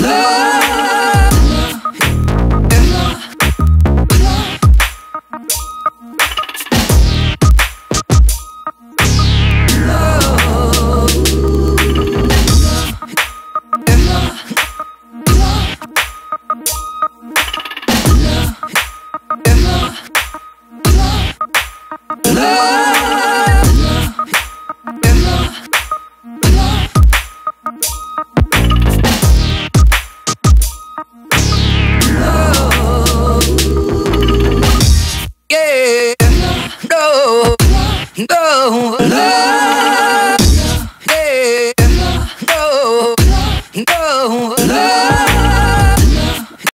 love, no, no, no.